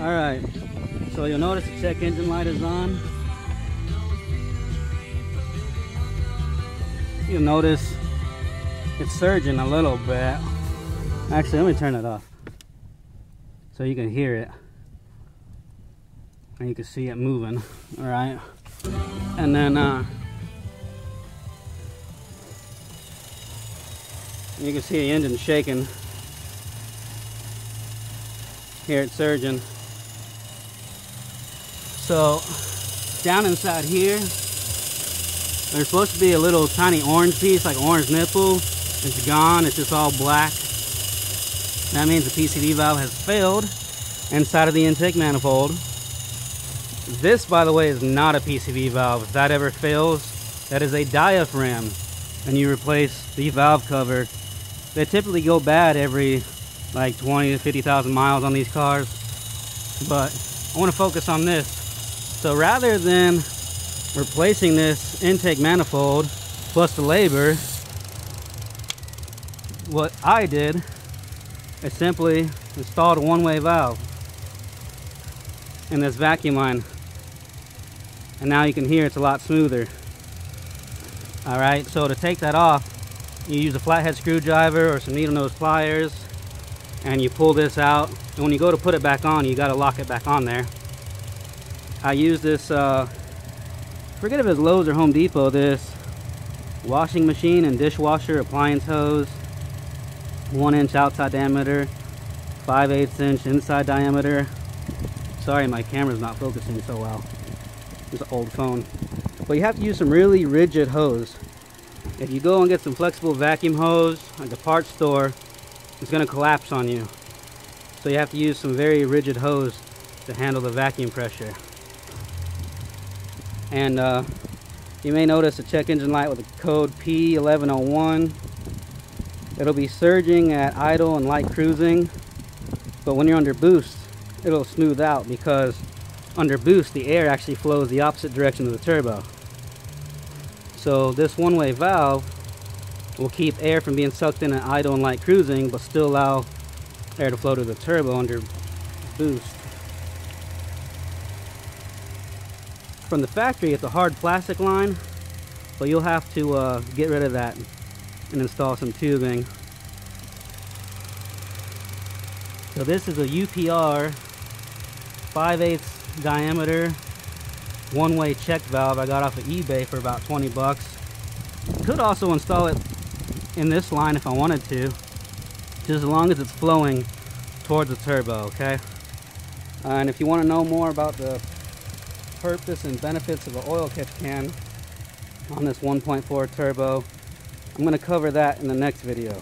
All right, so you'll notice the check engine light is on. You'll notice it's surging a little bit. Actually, let me turn it off so you can hear it and you can see it moving. All right, and then uh, you can see the engine shaking. Hear it surging. So down inside here, there's supposed to be a little tiny orange piece, like orange nipple. It's gone, it's just all black. That means the PCV valve has failed inside of the intake manifold. This, by the way, is not a PCV valve. If that ever fails, that is a diaphragm. And you replace the valve cover. They typically go bad every like 20 to 50,000 miles on these cars. But I want to focus on this. So rather than replacing this intake manifold plus the labor, what I did is simply installed a one-way valve in this vacuum line. And now you can hear it's a lot smoother. All right, so to take that off, you use a flathead screwdriver or some needle nose pliers and you pull this out. And when you go to put it back on, you gotta lock it back on there. I use this, uh, forget if it's Lowe's or Home Depot, this washing machine and dishwasher appliance hose, one inch outside diameter, 5 8 inch inside diameter. Sorry, my camera's not focusing so well. It's an old phone. But you have to use some really rigid hose. If you go and get some flexible vacuum hose at the parts store, it's going to collapse on you. So you have to use some very rigid hose to handle the vacuum pressure and uh, you may notice a check engine light with a code P1101 it'll be surging at idle and light cruising but when you're under boost it'll smooth out because under boost the air actually flows the opposite direction of the turbo. So this one-way valve will keep air from being sucked in at idle and light cruising but still allow air to flow to the turbo under boost from the factory it's a hard plastic line but you'll have to uh, get rid of that and install some tubing. So this is a UPR 5 8 diameter one-way check valve I got off of eBay for about 20 bucks. Could also install it in this line if I wanted to just as long as it's flowing towards the turbo okay? Uh, and if you want to know more about the purpose and benefits of an oil catch can on this 1.4 turbo. I'm going to cover that in the next video.